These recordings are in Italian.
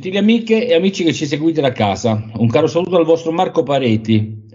Gentili amiche e amici che ci seguite da casa, un caro saluto al vostro Marco Pareti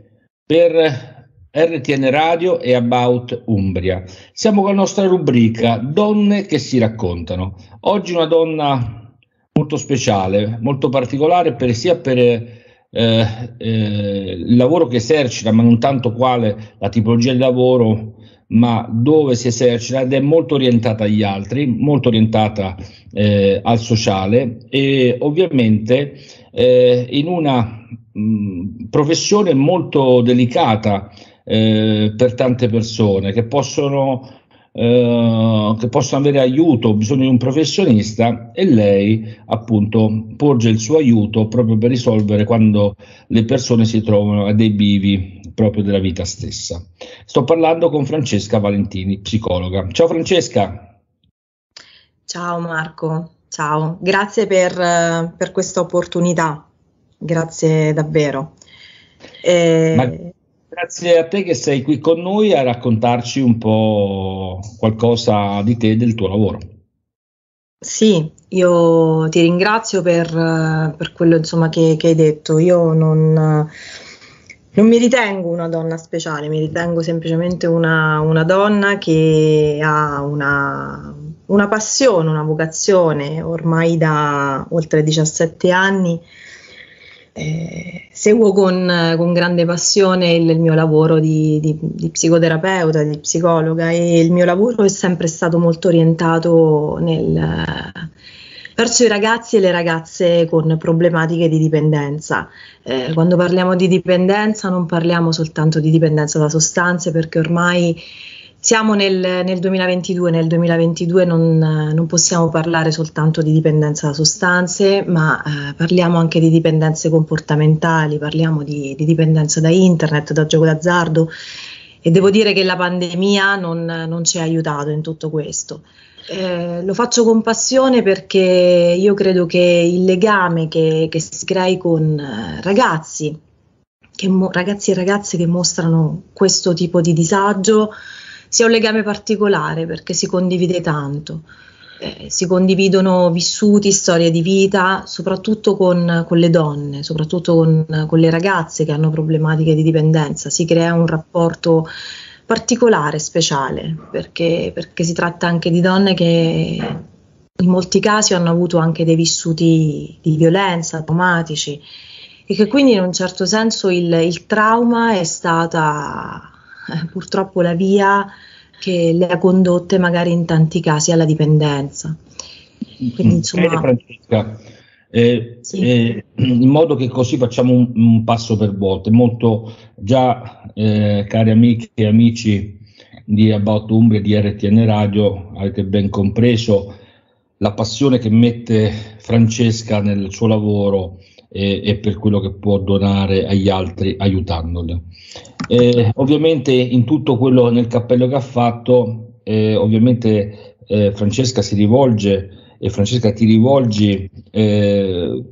per RTN Radio e About Umbria. Siamo con la nostra rubrica Donne che si raccontano. Oggi una donna molto speciale, molto particolare per, sia per eh, eh, il lavoro che esercita, ma non tanto quale la tipologia di lavoro ma dove si esercita ed è molto orientata agli altri, molto orientata eh, al sociale e ovviamente eh, in una mh, professione molto delicata eh, per tante persone che possono Uh, che possono avere aiuto, bisogno di un professionista e lei appunto porge il suo aiuto proprio per risolvere quando le persone si trovano a dei bivi proprio della vita stessa. Sto parlando con Francesca Valentini, psicologa. Ciao Francesca. Ciao Marco, ciao, grazie per, per questa opportunità, grazie davvero. Eh, Ma Grazie a te che sei qui con noi a raccontarci un po' qualcosa di te e del tuo lavoro. Sì, io ti ringrazio per, per quello insomma, che, che, hai detto. Io non, non, mi ritengo una donna speciale, mi ritengo semplicemente una, una donna che ha una, una passione, una vocazione ormai da oltre 17 anni eh, seguo con, con, grande passione il, il mio lavoro di, di, di, psicoterapeuta, di psicologa e il mio lavoro è sempre stato molto orientato nel, verso i ragazzi e le ragazze con problematiche di dipendenza. Eh, quando parliamo di dipendenza non parliamo soltanto di dipendenza da sostanze perché ormai siamo nel, nel 2022, nel 2022 non, non, possiamo parlare soltanto di dipendenza da sostanze, ma eh, parliamo anche di dipendenze comportamentali, parliamo di, di, dipendenza da internet, da gioco d'azzardo e devo dire che la pandemia non, non ci ha aiutato in tutto questo. Eh, lo faccio con passione perché io credo che il legame che, che si crei con eh, ragazzi, mo- ragazzi e ragazze che mostrano questo tipo di disagio, sia un legame particolare perché si condivide tanto. Eh, si condividono vissuti, storie di vita, soprattutto con, con le donne, soprattutto con, con, le ragazze che hanno problematiche di dipendenza. Si crea un rapporto particolare, speciale, perché, perché si tratta anche di donne che in molti casi hanno avuto anche dei vissuti di violenza, traumatici, e che quindi in un certo senso il, il trauma è stata eh, purtroppo la via che le ha condotte magari in tanti casi alla dipendenza. Quindi, insomma, Bene, Francesca, eh, sì. eh, in modo che così facciamo un, un passo per volta. Molto già, eh, cari amiche e amici di About Umbria e di RTN Radio, avete ben compreso la passione che mette Francesca nel suo lavoro e, e per quello che può donare agli altri aiutandoli. Eh, ovviamente in tutto quello nel cappello che ha fatto, eh, ovviamente eh, Francesca si rivolge e Francesca ti rivolgi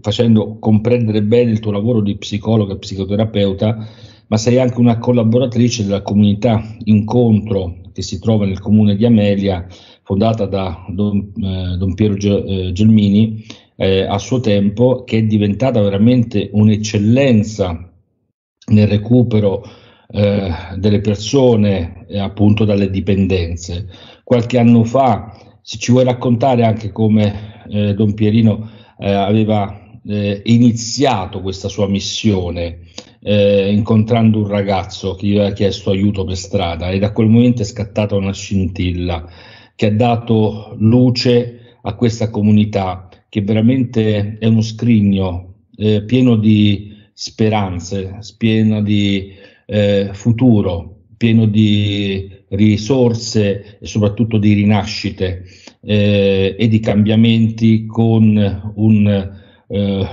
facendo comprendere bene il tuo lavoro di psicologa e psicoterapeuta, ma sei anche una collaboratrice della comunità Incontro che si trova nel comune di Amelia, fondata da Don, eh, Don Piero eh, Gelmini eh, a suo tempo, che è diventata veramente un'eccellenza nel recupero eh, delle persone eh, appunto dalle dipendenze. Qualche anno fa, se ci vuoi raccontare anche come eh, Don Pierino eh, aveva eh, iniziato questa sua missione incontrando un ragazzo che gli aveva chiesto aiuto per strada e da quel momento è scattata una scintilla che ha dato luce a questa comunità che veramente è uno scrigno eh, pieno di speranze, pieno di eh, futuro, pieno di risorse e soprattutto di rinascite eh, e di cambiamenti con un eh,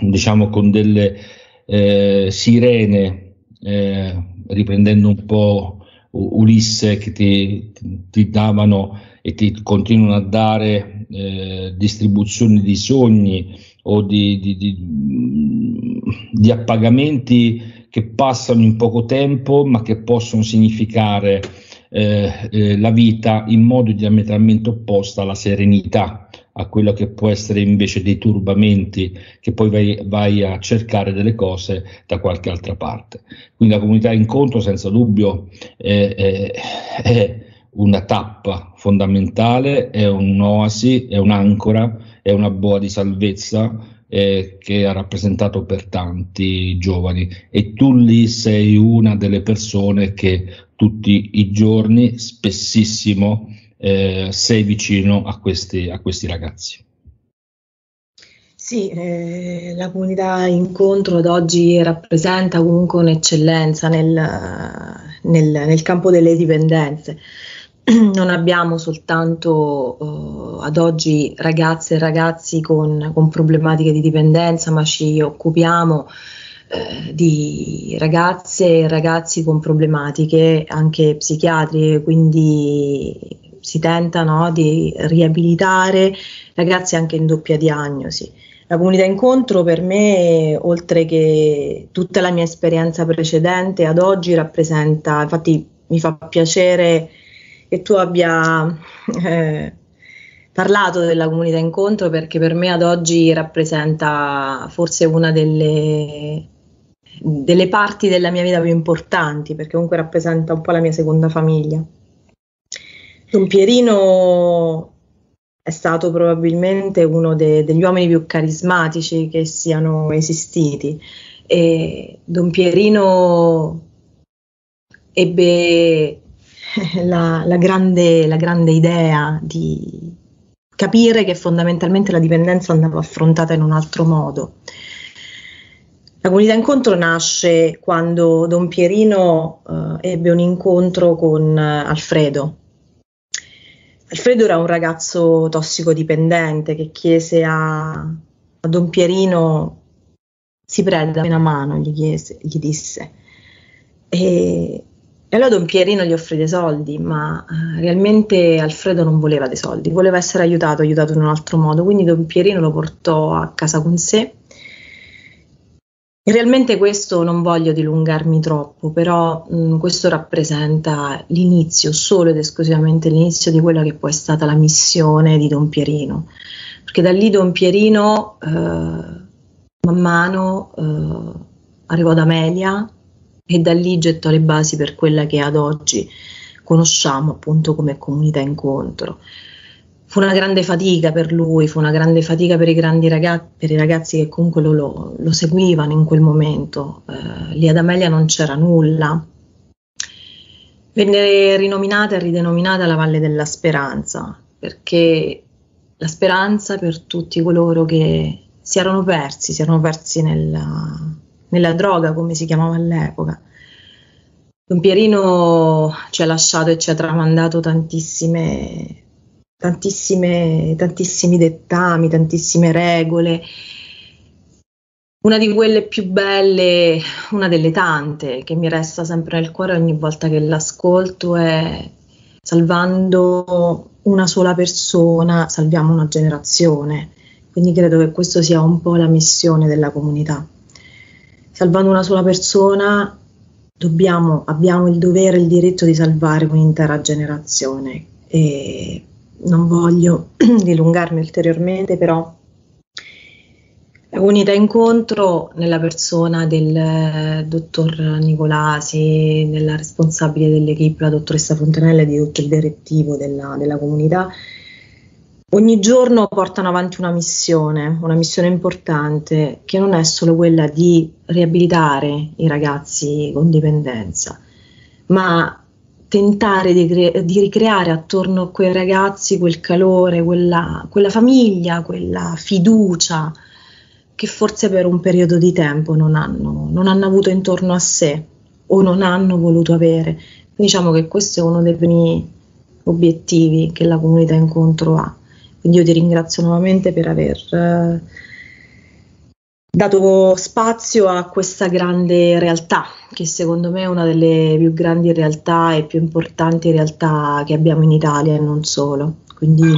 diciamo con delle eh, sirene eh, riprendendo un po' Ulisse che ti, ti davano e ti continuano a dare eh, distribuzioni di sogni o di, di, di, di, appagamenti che passano in poco tempo ma che possono significare eh, eh, la vita in modo diametralmente opposto alla serenità, a quello che può essere invece dei turbamenti che poi vai, vai, a cercare delle cose da qualche altra parte. Quindi la comunità incontro senza dubbio è una tappa fondamentale, è un'oasi, è un'ancora, è una boa di salvezza eh, che ha rappresentato per tanti giovani e tu lì sei una delle persone che tutti i giorni, spessissimo, eh, sei vicino a questi, a questi ragazzi. Sì, eh, la comunità incontro ad oggi rappresenta comunque un'eccellenza nel, nel, nel campo delle dipendenze. non abbiamo soltanto uh, ad oggi ragazze e ragazzi con, con, problematiche di dipendenza, ma ci occupiamo uh, di ragazze e ragazzi con problematiche anche psichiatriche, quindi si tenta no, di riabilitare ragazzi anche in doppia diagnosi. La comunità incontro per me, oltre che tutta la mia esperienza precedente, ad oggi rappresenta, infatti mi fa piacere che tu abbia eh, parlato della comunità incontro perché per me ad oggi rappresenta forse una delle, delle parti della mia vita più importanti perché comunque rappresenta un po' la mia seconda famiglia. Don Pierino è stato probabilmente uno de, degli uomini più carismatici che siano esistiti e Don Pierino ebbe la, la, grande, la grande idea di capire che fondamentalmente la dipendenza andava affrontata in un altro modo. La comunità incontro nasce quando Don Pierino eh, ebbe un incontro con eh, Alfredo. Alfredo era un ragazzo tossicodipendente che chiese a, a Don Pierino si prenda una mano, gli, chiese, gli disse. E, e allora Don Pierino gli offre dei soldi, ma eh, realmente Alfredo non voleva dei soldi, voleva essere aiutato, aiutato in un altro modo, quindi Don Pierino lo portò a casa con sé. E realmente questo non voglio dilungarmi troppo, però mh, mm, questo rappresenta l'inizio, solo ed esclusivamente l'inizio di quella che poi è stata la missione di Don Pierino, perché da lì Don Pierino eh, man mano eh, arrivò ad Amelia, e da lì gettò le basi per quella che ad oggi conosciamo appunto come comunità incontro. Fu una grande fatica per lui, fu una grande fatica per i, ragazzi, per i ragazzi che comunque lo, lo, seguivano in quel momento. Eh, lì ad Amelia non c'era nulla. Venne rinominata e ridenominata la Valle della Speranza, perché la speranza per tutti coloro che si erano persi, si erano persi nella, nella droga, come si chiamava all'epoca. Don Pierino ci ha lasciato e ci ha tramandato tantissime, tantissime, tantissimi dettami, tantissime regole. Una di quelle più belle, una delle tante che mi resta sempre nel cuore ogni volta che l'ascolto è salvando una sola persona, salviamo una generazione. Quindi credo che questo sia un po' la missione della comunità salvando una sola persona dobbiamo, abbiamo il dovere, il diritto di salvare un'intera generazione. E non voglio dilungarmi ulteriormente, però la unità incontro nella persona del eh, dottor Nicolasi, della responsabile dell'equipe, la dottoressa Fontanella e di tutto il direttivo della, della comunità, ogni giorno portano avanti una missione, una missione importante, che non è solo quella di riabilitare i ragazzi con dipendenza, ma tentare di, di ricreare attorno a quei ragazzi quel calore, quella, quella famiglia, quella fiducia che forse per un periodo di tempo non hanno, non hanno avuto intorno a sé o non hanno voluto avere. Diciamo che questo è uno dei primi obiettivi che la comunità incontro ha. Quindi io ti ringrazio nuovamente per aver eh, dato spazio a questa grande realtà, che secondo me è una delle più grandi realtà e più importanti realtà che abbiamo in Italia e non solo. Quindi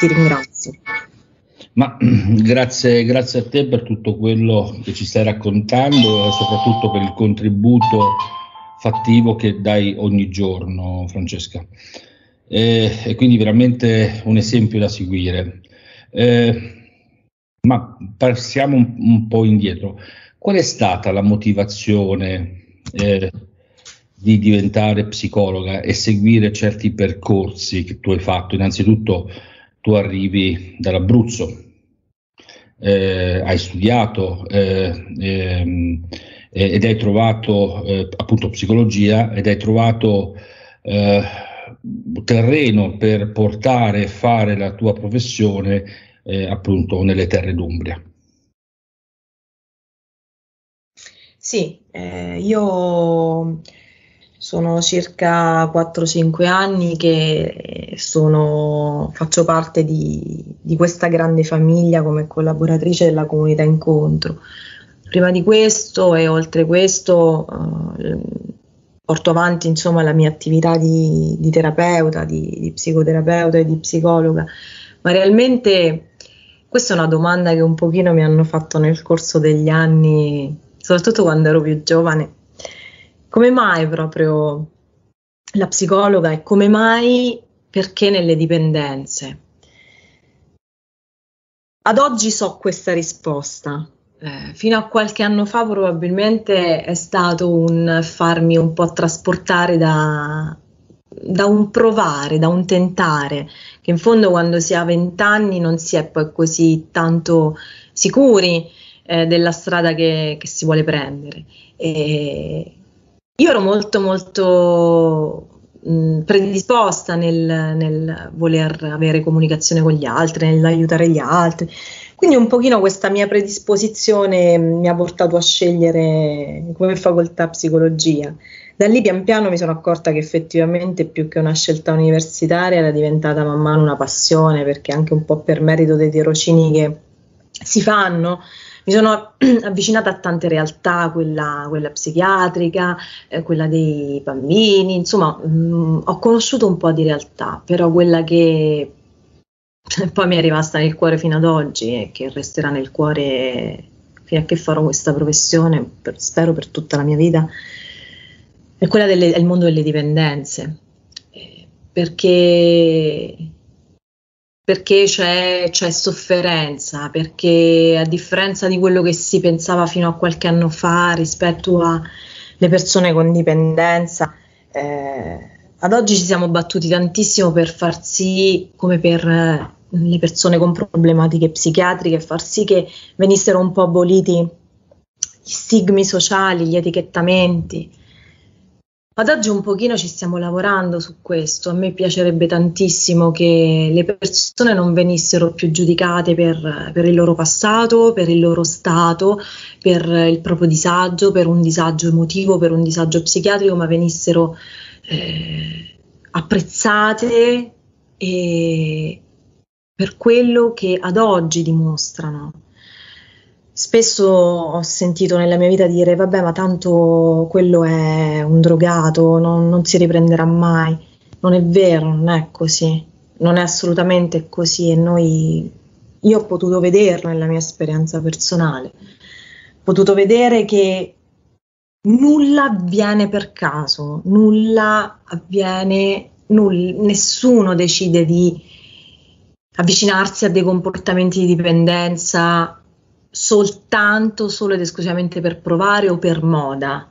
ti ringrazio. Ma grazie, grazie a te per tutto quello che ci stai raccontando e soprattutto per il contributo fattivo che dai ogni giorno, Francesca. Eh, e quindi veramente un esempio da seguire. Eh, ma passiamo un, un, po' indietro. Qual è stata la motivazione eh, di diventare psicologa e seguire certi percorsi che tu hai fatto? Innanzitutto tu arrivi dall'Abruzzo, eh, hai studiato eh, ehm, ed hai trovato eh, appunto psicologia ed hai trovato eh, terreno per portare e fare la tua professione eh, appunto nelle terre d'Umbria. Sì, eh, io sono circa 4-5 anni che sono, faccio parte di, di, questa grande famiglia come collaboratrice della comunità Incontro. Prima di questo e oltre questo eh, porto avanti insomma, la mia attività di, di terapeuta, di, di, psicoterapeuta e di psicologa, ma realmente questa è una domanda che un pochino mi hanno fatto nel corso degli anni, soprattutto quando ero più giovane come mai proprio la psicologa e come mai perché nelle dipendenze? Ad oggi so questa risposta. Eh, fino a qualche anno fa probabilmente è stato un farmi un po' trasportare da, da un provare, da un tentare, che in fondo quando si ha vent'anni non si è poi così tanto sicuri eh, della strada che, che, si vuole prendere. E, io ero molto molto predisposta nel, nel, voler avere comunicazione con gli altri, nell'aiutare gli altri. Quindi un pochino questa mia predisposizione mi ha portato a scegliere come facoltà psicologia. Da lì pian piano mi sono accorta che effettivamente più che una scelta universitaria era diventata man mano una passione, perché anche un po' per merito dei tirocini che si fanno, mi sono avvicinata a tante realtà, quella, quella psichiatrica, eh, quella dei bambini, insomma mh, mm, ho conosciuto un po' di realtà, però quella che poi mi è rimasta nel cuore fino ad oggi e che resterà nel cuore fino a che farò questa professione, per, spero per tutta la mia vita, è quella del mondo delle dipendenze. Eh, perché perché c'è, c'è, sofferenza, perché a differenza di quello che si pensava fino a qualche anno fa rispetto alle persone con dipendenza, eh, ad oggi ci siamo battuti tantissimo per far sì, come per le persone con problematiche psichiatriche, far sì che venissero un po' aboliti gli stigmi sociali, gli etichettamenti, ad oggi un pochino ci stiamo lavorando su questo. A me piacerebbe tantissimo che le persone non venissero più giudicate per, per, il loro passato, per il loro stato, per il proprio disagio, per un disagio emotivo, per un disagio psichiatrico, ma venissero eh, apprezzate e per quello che ad oggi dimostrano. Spesso ho sentito nella mia vita dire vabbè ma tanto quello è un drogato, non, non si riprenderà mai. Non è vero, non è così, non è assolutamente così e noi, io ho potuto vederlo nella mia esperienza personale, ho potuto vedere che nulla avviene per caso, nulla avviene, null, nessuno decide di avvicinarsi a dei comportamenti di dipendenza soltanto, solo ed esclusivamente per provare o per moda.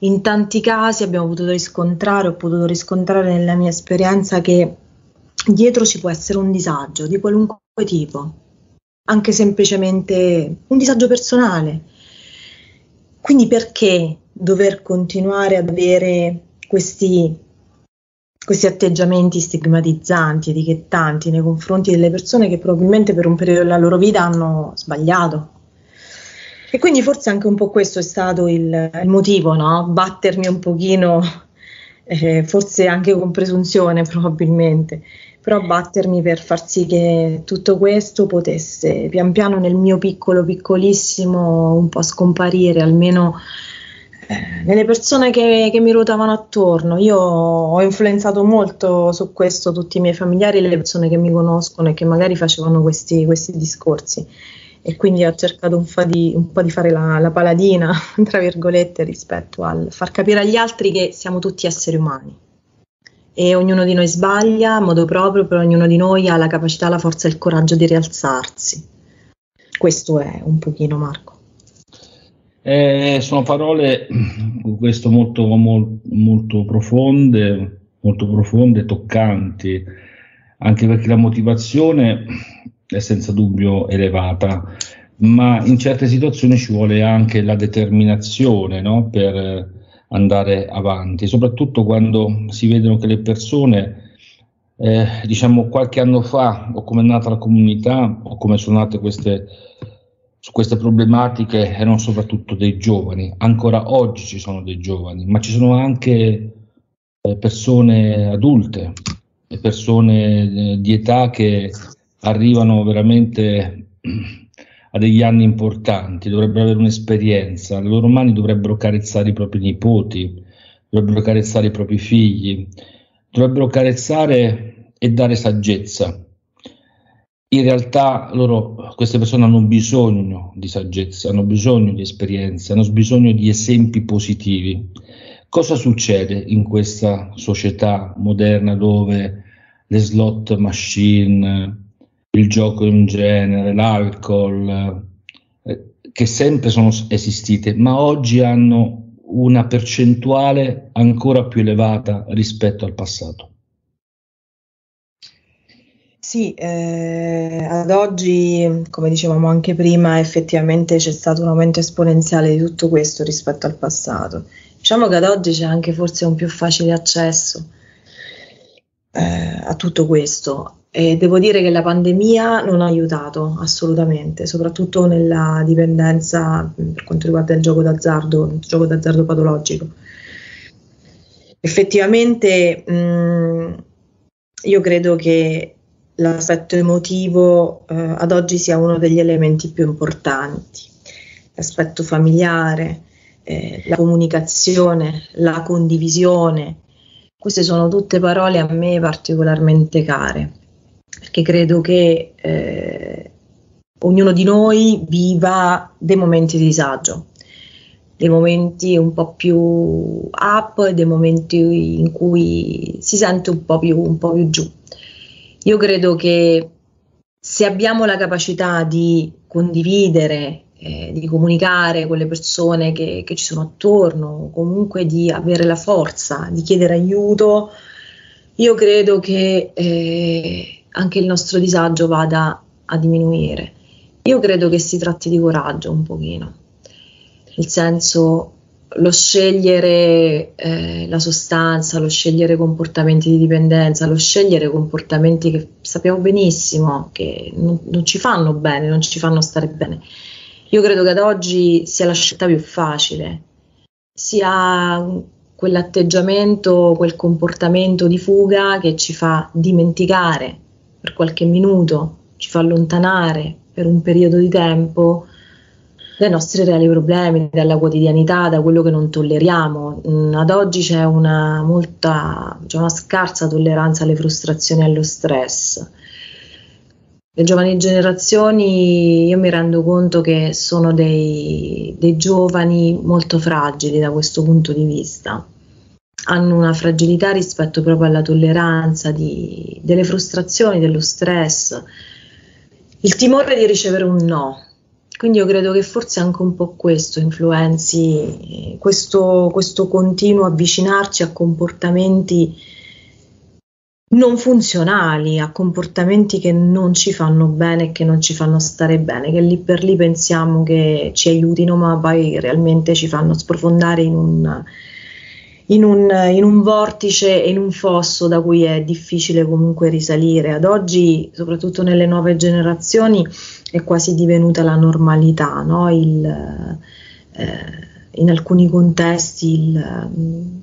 In tanti casi abbiamo potuto riscontrare, ho potuto riscontrare nella mia esperienza che dietro ci può essere un disagio di qualunque tipo, anche semplicemente un disagio personale. Quindi perché dover continuare ad avere questi questi atteggiamenti stigmatizzanti, etichettanti nei confronti delle persone che probabilmente per un periodo della loro vita hanno sbagliato. E quindi forse anche un po' questo è stato il, il motivo, no? Battermi un pochino, eh, forse anche con presunzione probabilmente, però battermi per far sì che tutto questo potesse pian piano nel mio piccolo, piccolissimo un po' scomparire, almeno nelle persone che, che, mi ruotavano attorno. Io ho influenzato molto su questo tutti i miei familiari le persone che mi conoscono e che magari facevano questi, questi discorsi. e quindi ho cercato un di, un po di fare la, la, paladina, tra virgolette, rispetto al far capire agli altri che siamo tutti esseri umani e ognuno di noi sbaglia a modo proprio, però ognuno di noi ha la capacità, la forza e il coraggio di rialzarsi. Questo è un pochino Marco. Eh, sono parole, questo molto, molto, molto profonde, molto profonde, toccanti, anche perché la motivazione è senza dubbio elevata, ma in certe situazioni ci vuole anche la determinazione no? per andare avanti, soprattutto quando si vedono che le persone, eh, diciamo qualche anno fa, o come è nata la comunità, o come sono nate queste, su queste problematiche, erano soprattutto dei giovani. Ancora oggi ci sono dei giovani, ma ci sono anche eh, persone adulte, persone eh, di età che arrivano veramente a degli anni importanti, dovrebbero avere un'esperienza, le loro mani dovrebbero carezzare i propri nipoti, dovrebbero carezzare i propri figli, dovrebbero carezzare e dare saggezza. In realtà loro, queste persone hanno bisogno di saggezza, hanno bisogno di esperienze, hanno bisogno di esempi positivi. Cosa succede in questa società moderna dove le slot machine, il gioco in genere, l'alcol, eh, che sempre sono esistite, ma oggi hanno una percentuale ancora più elevata rispetto al passato. Sì, eh, ad oggi, come dicevamo anche prima, effettivamente c'è stato un aumento esponenziale di tutto questo rispetto al passato. Diciamo che ad oggi c'è anche forse un più facile accesso eh, a tutto questo e devo dire che la pandemia non ha aiutato assolutamente, soprattutto nella dipendenza per quanto riguarda il gioco d'azzardo, il gioco d'azzardo patologico. Effettivamente mh, io credo che l'aspetto emotivo eh, ad oggi sia uno degli elementi più importanti, l'aspetto familiare, eh, la comunicazione, la condivisione. Queste sono tutte parole a me particolarmente care perché credo che eh, ognuno di noi viva dei momenti di disagio, dei momenti un po' più up dei momenti in cui si sente un po' più, un po più giù. Io credo che se abbiamo la capacità di condividere, eh, di comunicare con le persone che, che, ci sono attorno, comunque di avere la forza di chiedere aiuto, io credo che eh, anche il nostro disagio vada a diminuire. Io credo che si tratti di coraggio un pochino, nel senso lo scegliere eh, la sostanza, lo scegliere comportamenti di dipendenza, lo scegliere comportamenti che sappiamo benissimo che non, non ci fanno bene, non ci fanno stare bene. Io credo che ad oggi sia la scelta più facile, sia quell'atteggiamento, quel comportamento di fuga che ci fa dimenticare per qualche minuto, ci fa allontanare per un periodo di tempo dai nostri reali problemi, dalla quotidianità, da quello che non tolleriamo. Mm, ad oggi c'è una, molta, c'è una scarsa tolleranza alle frustrazioni e allo stress. Le giovani generazioni, io mi rendo conto che sono dei, dei giovani molto fragili da questo punto di vista hanno una fragilità rispetto proprio alla tolleranza di, delle frustrazioni, dello stress, il timore di ricevere un no. Quindi io credo che forse anche un po' questo influenzi questo, questo continuo avvicinarci a comportamenti non funzionali, a comportamenti che non ci fanno bene che non ci fanno stare bene, che lì per lì pensiamo che ci aiutino, ma poi realmente ci fanno sprofondare in un, in un, in un vortice e in un fosso da cui è difficile comunque risalire. Ad oggi, soprattutto nelle nuove generazioni, è quasi divenuta la normalità, no? il, eh, in alcuni contesti il,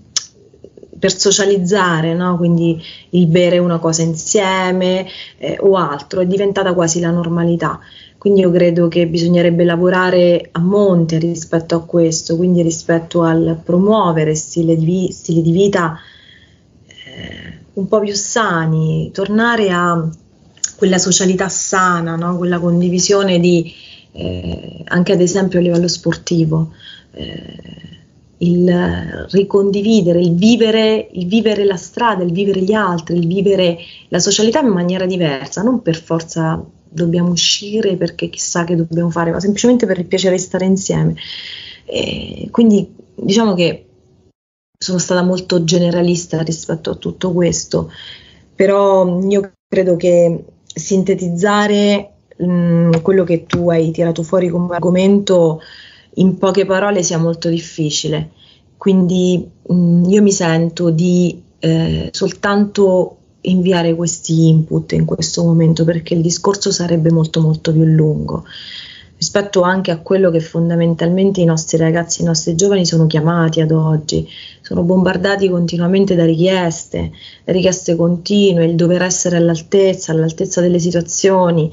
per socializzare, no? quindi il bere una cosa insieme eh, o altro, è diventata quasi la normalità. Quindi io credo che bisognerebbe lavorare a monte rispetto a questo, quindi rispetto al promuovere stili di, stili di vita eh, un po' più sani, tornare a quella socialità sana, no? quella condivisione di, eh, anche ad esempio a livello sportivo. Eh, il ricondividere, il vivere, il vivere la strada, il vivere gli altri, il vivere la socialità in maniera diversa, non per forza dobbiamo uscire perché chissà che dobbiamo fare, ma semplicemente per il piacere di stare insieme. E quindi diciamo che sono stata molto generalista rispetto a tutto questo, però io credo che sintetizzare mh, quello che tu hai tirato fuori come argomento in poche parole sia molto difficile. Quindi mh, io mi sento di eh, soltanto inviare questi input in questo momento perché il discorso sarebbe molto molto più lungo rispetto anche a quello che fondamentalmente i nostri ragazzi, i nostri giovani sono chiamati ad oggi, sono bombardati continuamente da richieste, richieste continue, il dover essere all'altezza, all'altezza delle situazioni,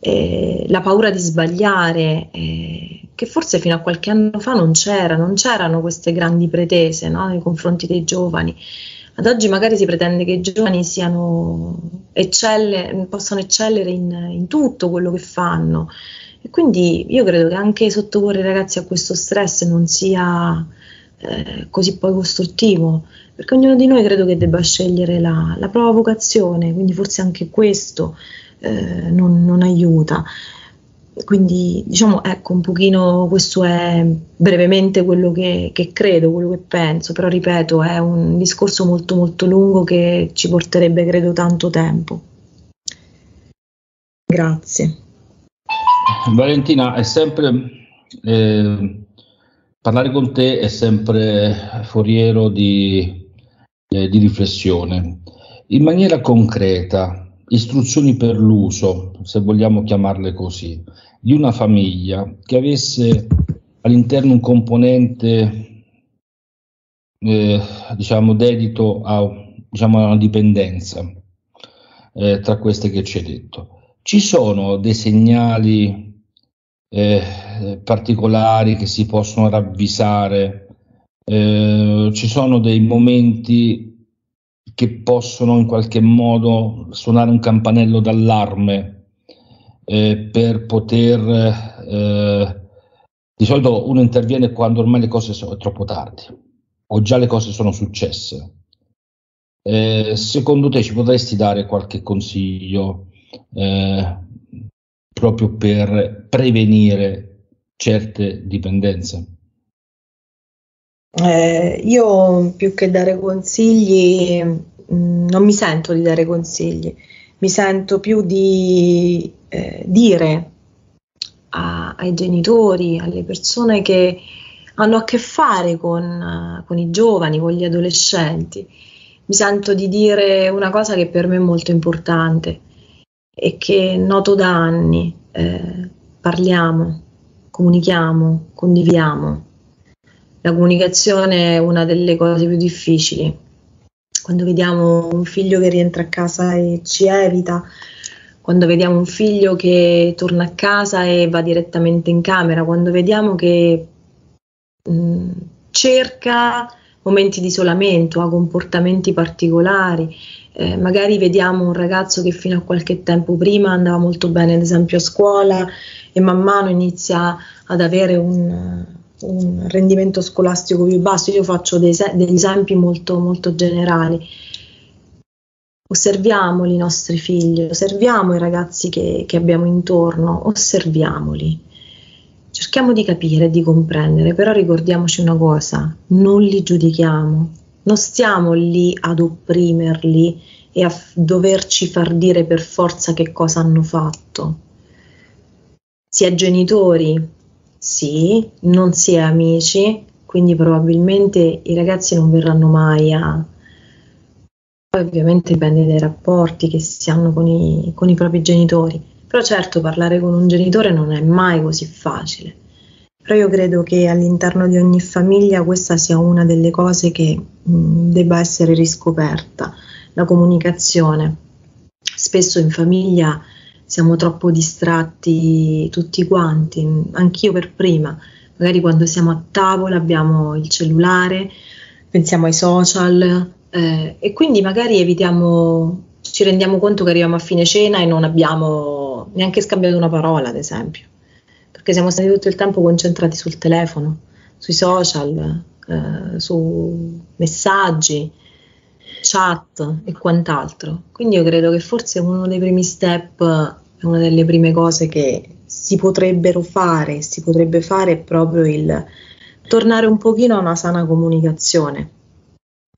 eh, la paura di sbagliare, eh, che forse fino a qualche anno fa non c'era, non c'erano queste grandi pretese no, nei confronti dei giovani. Ad oggi magari si pretende che i giovani siano eccelle, possano eccellere in, in tutto quello che fanno. E quindi io credo che anche sottoporre i ragazzi a questo stress non sia eh, così poi costruttivo, perché ognuno di noi credo che debba scegliere la, la propria vocazione, quindi forse anche questo eh, non, non, aiuta. Quindi diciamo ecco un pochino questo è brevemente quello che, che, credo, quello che penso, però ripeto è un discorso molto molto lungo che ci porterebbe credo tanto tempo. Grazie. Valentina, è sempre eh, parlare con te è sempre foriero di, eh, di riflessione. In maniera concreta, istruzioni per l'uso, se vogliamo chiamarle così, di una famiglia che avesse all'interno un componente eh, diciamo dedito a diciamo, una dipendenza eh, tra queste che ci hai detto. Ci sono dei segnali eh, particolari che si possono ravvisare, eh, ci sono dei momenti che possono in qualche modo suonare un campanello d'allarme eh, per poter... Eh, di solito uno interviene quando ormai le cose sono troppo tardi o già le cose sono successe. Eh, secondo te ci potresti dare qualche consiglio eh, proprio per prevenire certe dipendenze? Eh, io più che dare consigli, mh, mm, non mi sento di dare consigli, mi sento più di eh, dire a, ai genitori, alle persone che hanno a che fare con, uh, con, i giovani, con gli adolescenti, mi sento di dire una cosa che per me è molto importante e che noto da anni, eh, parliamo, comunichiamo, condividiamo la comunicazione è una delle cose più difficili. Quando vediamo un figlio che rientra a casa e ci evita, quando vediamo un figlio che torna a casa e va direttamente in camera, quando vediamo che mh, mm, cerca momenti di isolamento, ha comportamenti particolari. Eh, magari vediamo un ragazzo che fino a qualche tempo prima andava molto bene, ad esempio a scuola, e man mano inizia ad avere un, un rendimento scolastico più basso. Io faccio dei, degli esempi molto, molto generali. Osserviamoli i nostri figli, osserviamo i ragazzi che, che abbiamo intorno, osserviamoli. Cerchiamo di capire, di comprendere, però ricordiamoci una cosa, non li giudichiamo, non stiamo lì ad opprimerli e a doverci far dire per forza che cosa hanno fatto. Si è genitori, sì, non si è amici, quindi probabilmente i ragazzi non verranno mai a... Poi ovviamente dipende dai rapporti che si hanno con i, con i propri genitori, però certo parlare con un genitore non è mai così facile. Però io credo che all'interno di ogni famiglia questa sia una delle cose che mh, debba essere riscoperta, la comunicazione. Spesso in famiglia siamo troppo distratti tutti quanti, anch'io per prima. Magari quando siamo a tavola abbiamo il cellulare, pensiamo ai social eh, e quindi magari evitiamo, ci rendiamo conto che arriviamo a fine cena e non abbiamo neanche scambiato una parola, ad esempio perché siamo stati tutto il tempo concentrati sul telefono, sui social, eh, su messaggi, chat e quant'altro. Quindi io credo che forse uno dei primi step, una delle prime cose che si potrebbero fare, si potrebbe fare è proprio il tornare un pochino a una sana comunicazione,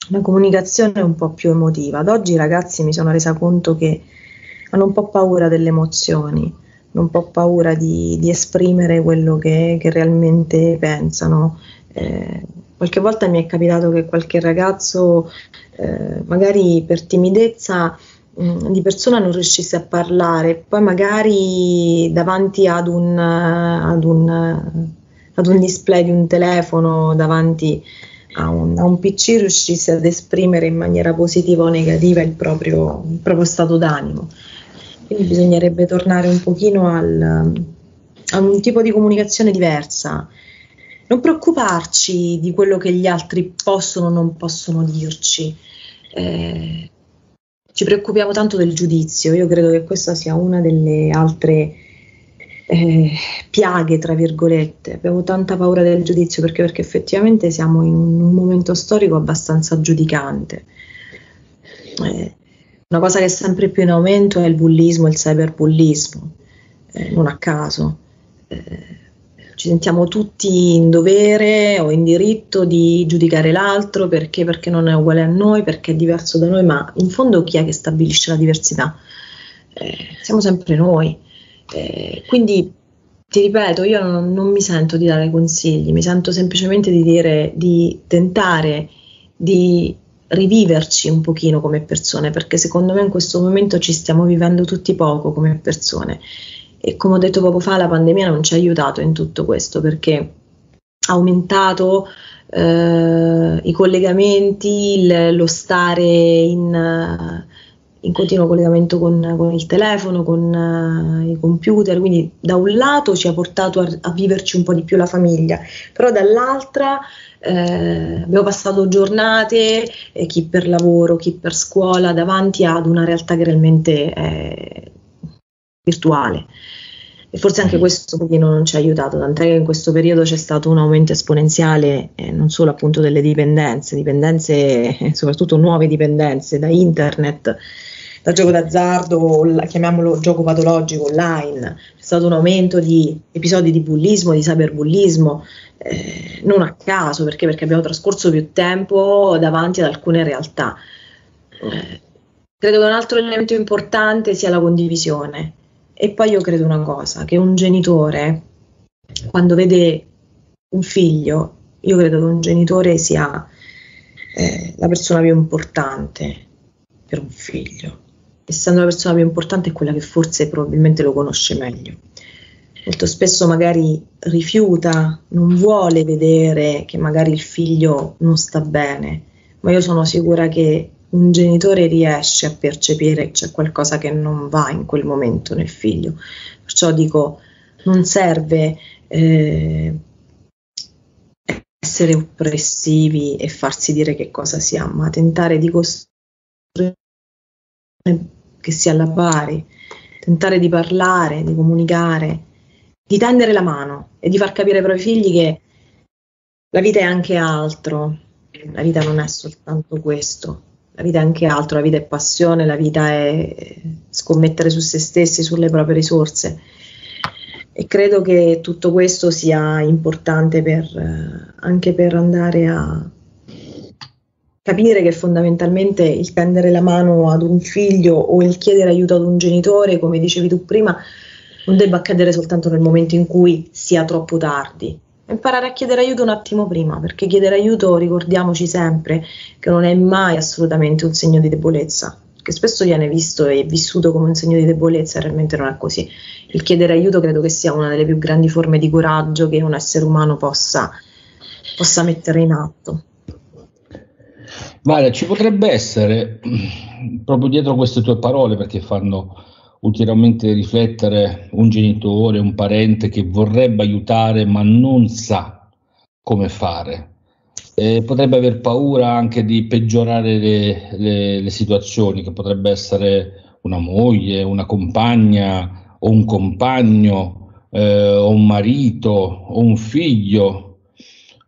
una comunicazione un po' più emotiva. Ad oggi ragazzi mi sono resa conto che hanno un po' paura delle emozioni, hanno un po' paura di, di esprimere quello che, che realmente pensano. Eh, qualche volta mi è capitato che qualche ragazzo, eh, magari per timidezza, mh, di persona non riuscisse a parlare, poi magari davanti ad un, ad un, ad un display di un telefono, davanti a un, a un, PC riuscisse ad esprimere in maniera positiva o negativa il proprio, il proprio stato d'animo. Quindi bisognerebbe tornare un pochino al, a un tipo di comunicazione diversa. Non preoccuparci di quello che gli altri possono o non possono dirci. Eh, ci preoccupiamo tanto del giudizio. Io credo che questa sia una delle altre eh, piaghe, tra virgolette. Abbiamo tanta paura del giudizio perché, perché effettivamente siamo in un momento storico abbastanza giudicante. Eh, una cosa che è sempre più in aumento è il bullismo, il cyberbullismo, eh, non a caso. Eh, ci sentiamo tutti in dovere o in diritto di giudicare l'altro perché, perché non è uguale a noi, perché è diverso da noi, ma in fondo chi è che stabilisce la diversità? Eh, siamo sempre noi. Eh, quindi ti ripeto, io non, non, mi sento di dare consigli, mi sento semplicemente di dire di tentare di riviverci un pochino come persone, perché secondo me in questo momento ci stiamo vivendo tutti poco come persone. E come ho detto poco fa, la pandemia non ci ha aiutato in tutto questo perché ha aumentato eh, i collegamenti, il, lo stare in, in continuo collegamento con, con, il telefono, con uh, i computer, quindi da un lato ci ha portato a, a viverci un po' di più la famiglia, però dall'altra eh, abbiamo passato giornate, eh, chi per lavoro, chi per scuola, davanti ad una realtà che realmente è virtuale. E forse anche mm. questo un pochino non ci ha aiutato, tant'è che in questo periodo c'è stato un aumento esponenziale eh, non solo appunto delle dipendenze, dipendenze, soprattutto nuove dipendenze da internet, dal gioco d'azzardo, chiamiamolo gioco patologico online, c'è stato un aumento di episodi di bullismo, di cyberbullismo, eh, non a caso, perché? perché abbiamo trascorso più tempo davanti ad alcune realtà. Eh, credo che un altro elemento importante sia la condivisione. E poi io credo una cosa, che un genitore, quando vede un figlio, io credo che un genitore sia eh, la persona più importante per un figlio. Essendo la persona più importante è quella che forse probabilmente lo conosce meglio molto spesso magari rifiuta, non vuole vedere che magari il figlio non sta bene, ma io sono sicura che un genitore riesce a percepire che c'è qualcosa che non va in quel momento nel figlio. Perciò dico, non serve eh, essere oppressivi e farsi dire che cosa si ha, ma tentare di costruire che sia alla pari, tentare di parlare, di comunicare, di tendere la mano e di far capire ai propri figli che la vita è anche altro, la vita non è soltanto questo, la vita è anche altro, la vita è passione, la vita è scommettere su se stessi, sulle proprie risorse. E credo che tutto questo sia importante per, anche per andare a capire che fondamentalmente il tendere la mano ad un figlio o il chiedere aiuto ad un genitore, come dicevi tu prima, non debba accadere soltanto nel momento in cui sia troppo tardi. Imparare a chiedere aiuto un attimo prima, perché chiedere aiuto, ricordiamoci sempre, che non è mai assolutamente un segno di debolezza, che spesso viene visto e vissuto come un segno di debolezza, realmente non è così. Il chiedere aiuto credo che sia una delle più grandi forme di coraggio che un essere umano possa, possa mettere in atto. Vale, ci potrebbe essere proprio dietro queste tue parole, perché fanno ulteriormente riflettere un genitore, un parente che vorrebbe aiutare ma non sa come fare. Eh, potrebbe aver paura anche di peggiorare le, le, le, situazioni, che potrebbe essere una moglie, una compagna o un compagno eh, o un marito o un figlio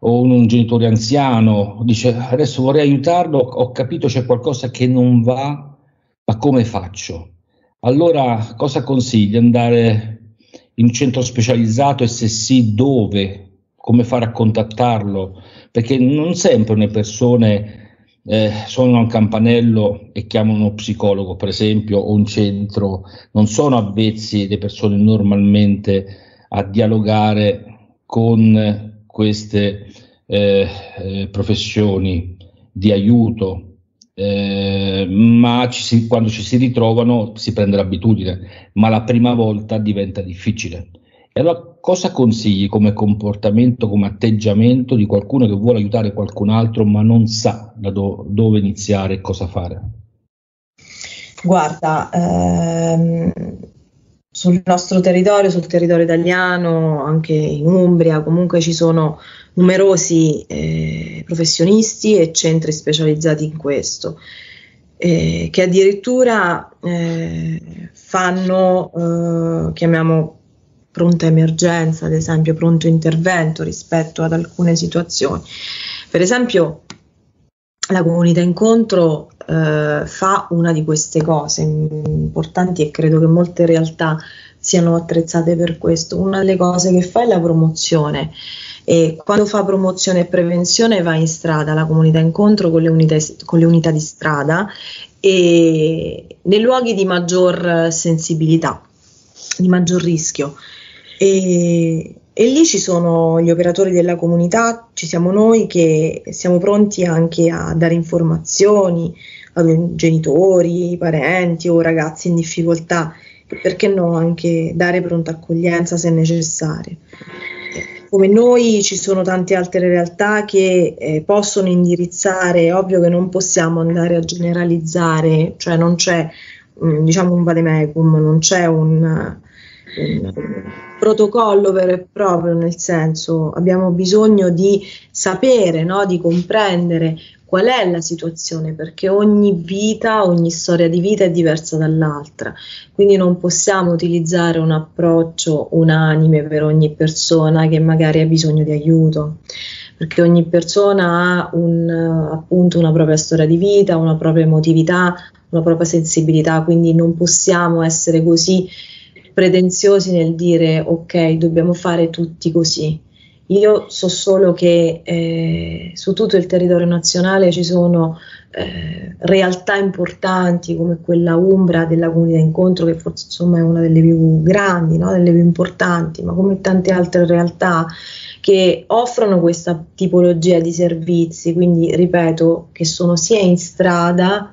o un, genitore anziano dice adesso vorrei aiutarlo, ho capito c'è qualcosa che non va, ma come faccio? Allora cosa consigli? Andare in un centro specializzato e se sì dove? Come fare a contattarlo? Perché non sempre le persone eh, suonano un campanello e chiamano uno psicologo, per esempio, o un centro, non sono avvezzi le persone normalmente a dialogare con queste eh, eh, professioni di aiuto, eh, ma ci si, quando ci si ritrovano si prende l'abitudine, ma la prima volta diventa difficile. E allora cosa consigli come comportamento, come atteggiamento di qualcuno che vuole aiutare qualcun altro ma non sa da do- dove iniziare e cosa fare? Guarda, ehm, sul nostro territorio, sul territorio italiano, anche in Umbria, comunque ci sono numerosi eh, professionisti e centri specializzati in questo, eh, che addirittura eh, fanno, eh, chiamiamo pronta emergenza, ad esempio pronto intervento rispetto ad alcune situazioni. Per esempio, la comunità incontro eh, fa una di queste cose importanti e credo che molte realtà siano attrezzate per questo. Una delle cose che fa è la promozione e quando fa promozione e prevenzione va in strada la comunità incontro con le unità, con le unità di strada e nei luoghi di maggior sensibilità, di maggior rischio. E, e lì ci sono gli operatori della comunità, ci siamo noi che siamo pronti anche a dare informazioni a genitori, parenti o ragazzi in difficoltà e perché no anche dare pronta accoglienza se necessario. Come noi ci sono tante altre realtà che eh, possono indirizzare, è ovvio che non possiamo andare a generalizzare, cioè non c'è mh, mm, diciamo un vademecum, non c'è un, un protocollo vero e proprio, nel senso abbiamo bisogno di sapere, no? di comprendere qual è la situazione, perché ogni vita, ogni storia di vita è diversa dall'altra, quindi non possiamo utilizzare un approccio unanime per ogni persona che magari ha bisogno di aiuto perché ogni persona ha un, appunto una propria storia di vita, una propria emotività, una propria sensibilità, quindi non possiamo essere così pretenziosi nel dire ok, dobbiamo fare tutti così. Io so solo che eh, su tutto il territorio nazionale ci sono eh, realtà importanti come quella Umbra della comunità incontro, che forse insomma è una delle più grandi, no? delle più importanti, ma come tante altre realtà che offrono questa tipologia di servizi, quindi ripeto, che sono sia in strada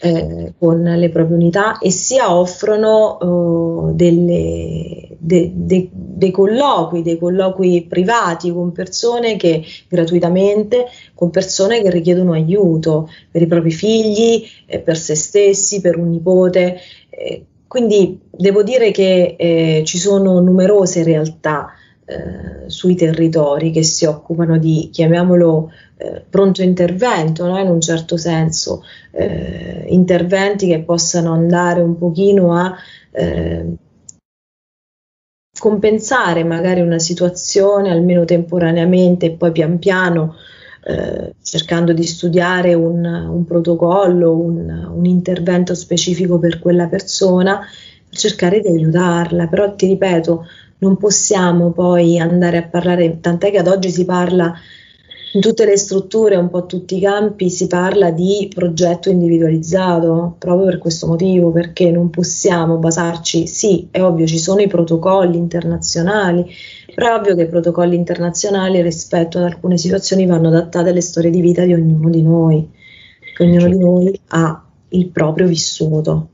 eh, con le proprie unità e sia offrono uh, delle, de, de, dei colloqui, dei colloqui privati con persone che gratuitamente, con persone che richiedono aiuto per i propri figli, eh, per se stessi, per un nipote. Eh, quindi devo dire che eh, ci sono numerose realtà eh, sui territori che si occupano di, chiamiamolo, eh, pronto intervento, no? in un certo senso, eh, interventi che possano andare un pochino a eh, compensare magari una situazione, almeno temporaneamente, e poi pian piano eh, cercando di studiare un, un protocollo, un, un, intervento specifico per quella persona, cercare di aiutarla. Però ti ripeto, non possiamo poi andare a parlare, tant'è che ad oggi si parla in tutte le strutture, un po' tutti i campi, si parla di progetto individualizzato, proprio per questo motivo, perché non possiamo basarci, sì, è ovvio, ci sono i protocolli internazionali, però è ovvio che i protocolli internazionali rispetto ad alcune situazioni vanno adattati alle storie di vita di ognuno di noi, che ognuno di noi ha il proprio vissuto.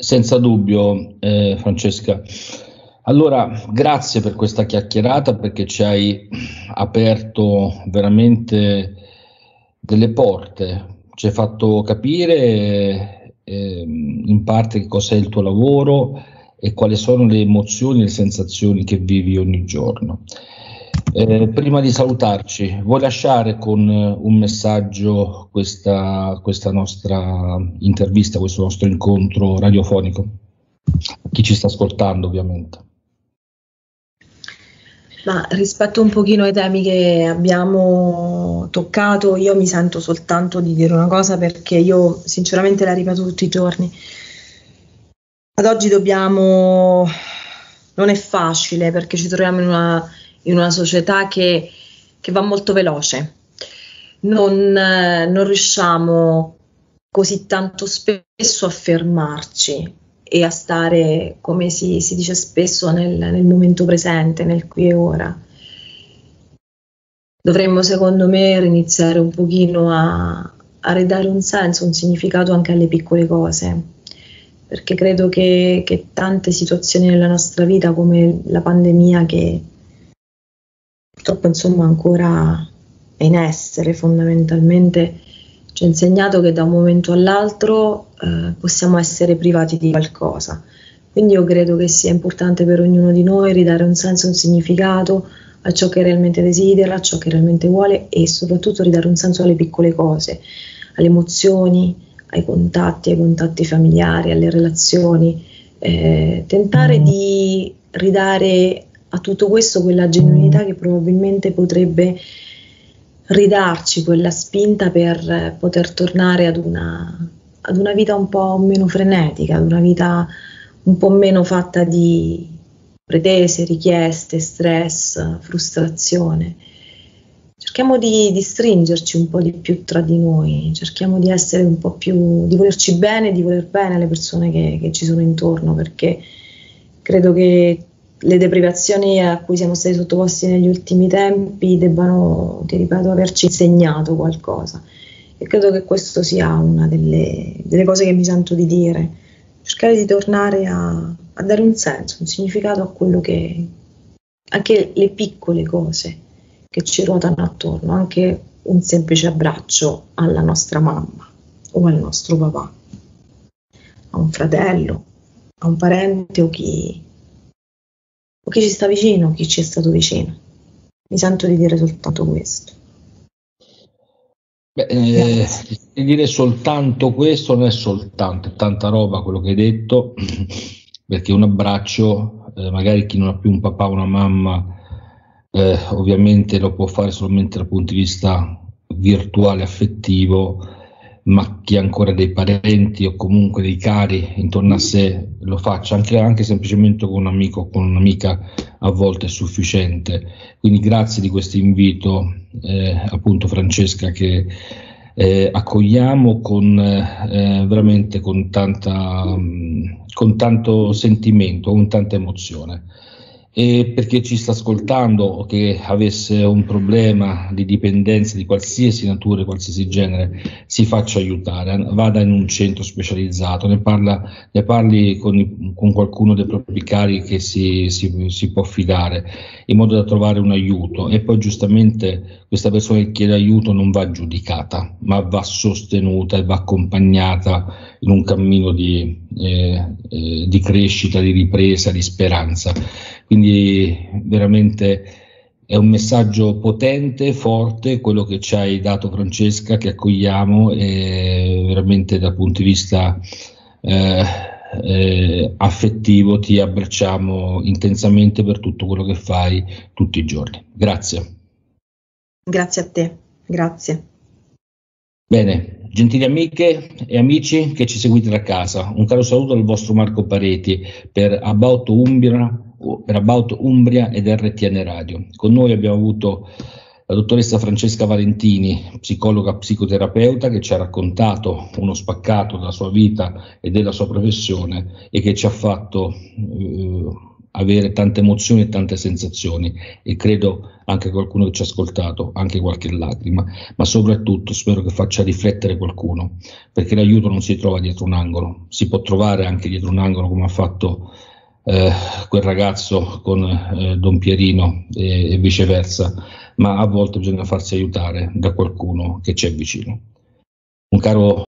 Senza dubbio, eh, Francesca. Allora, grazie per questa chiacchierata perché ci hai aperto veramente delle porte, ci hai fatto capire eh, in parte che cos'è il tuo lavoro e quali sono le emozioni e le sensazioni che vivi ogni giorno. Eh, prima di salutarci, vuoi lasciare con eh, un messaggio questa, questa nostra intervista, questo nostro incontro radiofonico? Chi ci sta ascoltando, ovviamente. Ma rispetto un pochino ai temi che abbiamo toccato, io mi sento soltanto di dire una cosa perché io sinceramente la ripeto tutti i giorni. Ad oggi dobbiamo, non è facile perché ci troviamo in una, in una società che, che, va molto veloce. Non, non riusciamo così tanto spesso a fermarci e a stare, come si, si dice spesso, nel, nel, momento presente, nel qui e ora. Dovremmo, secondo me, iniziare un pochino a, a ridare un senso, un significato anche alle piccole cose, perché credo che, che tante situazioni nella nostra vita, come la pandemia, che purtroppo insomma ancora è in essere fondamentalmente, ci ha insegnato che da un momento all'altro eh, possiamo essere privati di qualcosa. Quindi io credo che sia importante per ognuno di noi ridare un senso, un significato a ciò che realmente desidera, a ciò che realmente vuole e soprattutto ridare un senso alle piccole cose, alle emozioni, ai contatti, ai contatti familiari, alle relazioni. Eh, tentare mm. di ridare a tutto questo quella genuinità che probabilmente potrebbe ridarci quella spinta per poter tornare ad una, ad una vita un po' meno frenetica, ad una vita un po' meno fatta di pretese, richieste, stress, frustrazione. Cerchiamo di, di, stringerci un po' di più tra di noi, cerchiamo di essere un po' più, di volerci bene, di voler bene alle persone che, che ci sono intorno, perché credo che le deprivazioni a cui siamo stati sottoposti negli ultimi tempi debbano, ti ripeto, averci insegnato qualcosa. E credo che questo sia una delle, delle cose che mi sento di dire. Cercare di tornare a, a, dare un senso, un significato a quello che. anche le piccole cose che ci ruotano attorno, anche un semplice abbraccio alla nostra mamma o al nostro papà, a un fratello, a un parente o chi, o chi ci sta vicino, chi ci è stato vicino. Mi sento di dire soltanto questo. Beh, eh, dire soltanto questo non è soltanto, è tanta roba quello che hai detto, perché un abbraccio, eh, magari chi non ha più un papà o una mamma, eh, ovviamente lo può fare solamente dal punto di vista virtuale, affettivo, ma chi ha ancora dei parenti o comunque dei cari intorno a sé lo faccia, anche, anche semplicemente con un amico o con un'amica a volte è sufficiente. Quindi grazie di questo invito, eh, appunto Francesca, che eh, accogliamo con, eh, veramente con, tanta, con tanto sentimento, con tanta emozione e per chi ci sta ascoltando o che avesse un problema di dipendenza di qualsiasi natura, qualsiasi genere, si faccia aiutare, vada in un centro specializzato, ne, parla, ne parli con, con, qualcuno dei propri cari che si, si, si, può fidare, in modo da trovare un aiuto. E poi giustamente questa persona che chiede aiuto non va giudicata, ma va sostenuta e va accompagnata in un cammino di, eh, eh, di crescita, di ripresa, di speranza. Quindi veramente è un messaggio potente, forte, quello che ci hai dato Francesca, che accogliamo e veramente dal punto di vista eh, eh, affettivo ti abbracciamo intensamente per tutto quello che fai tutti i giorni. Grazie. Grazie a te, grazie. Bene, gentili amiche e amici che ci seguite da casa, un caro saluto dal vostro Marco Pareti per About Umbria per About Umbria ed RTN Radio. Con noi abbiamo avuto la dottoressa Francesca Valentini, psicologa psicoterapeuta, che ci ha raccontato uno spaccato della sua vita e della sua professione e che ci ha fatto eh, avere tante emozioni e tante sensazioni. E credo anche qualcuno che ci ha ascoltato, anche qualche lacrima, ma soprattutto spero che faccia riflettere qualcuno, perché l'aiuto non si trova dietro un angolo, si può trovare anche dietro un angolo come ha fatto eh, quel ragazzo con eh, Don Pierino e, e, viceversa, ma a volte bisogna farsi aiutare da qualcuno che c'è vicino. Un caro